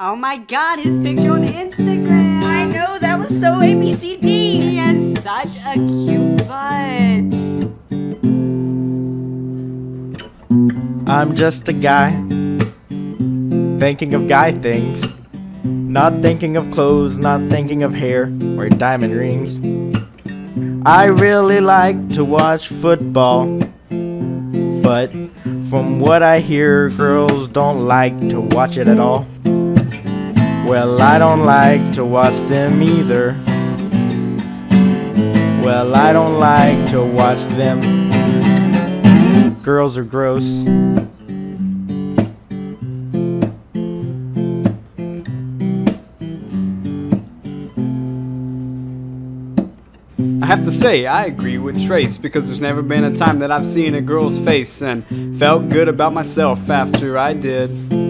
Oh my god, his picture on Instagram! I know, that was so ABCD! He had such a cute butt! I'm just a guy thinking of guy things. Not thinking of clothes, not thinking of hair or diamond rings. I really like to watch football, but from what I hear, girls don't like to watch it at all. Well, I don't like to watch them either. Well, I don't like to watch them. Girls are gross. I have to say, I agree with Trace because there's never been a time that I've seen a girl's face and felt good about myself after I did.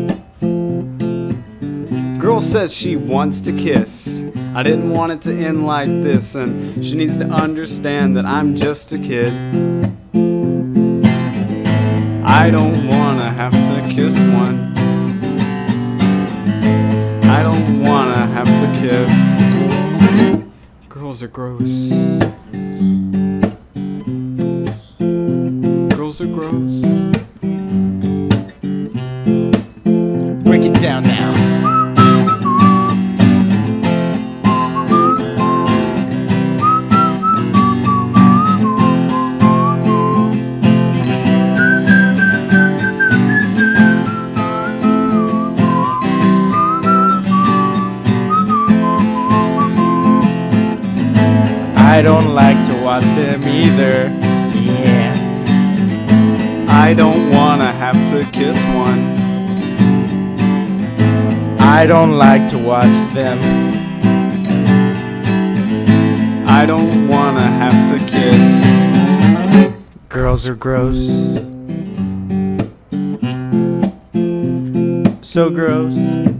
Girl says she wants to kiss. I didn't want it to end like this, and she needs to understand that I'm just a kid. I don't wanna have to kiss one. I don't wanna have to kiss. Girls are gross. Girls are gross. Break it down now. I don't like to watch them either. Yeah. I don't wanna have to kiss one. I don't like to watch them. I don't wanna have to kiss. Girls are gross. So gross.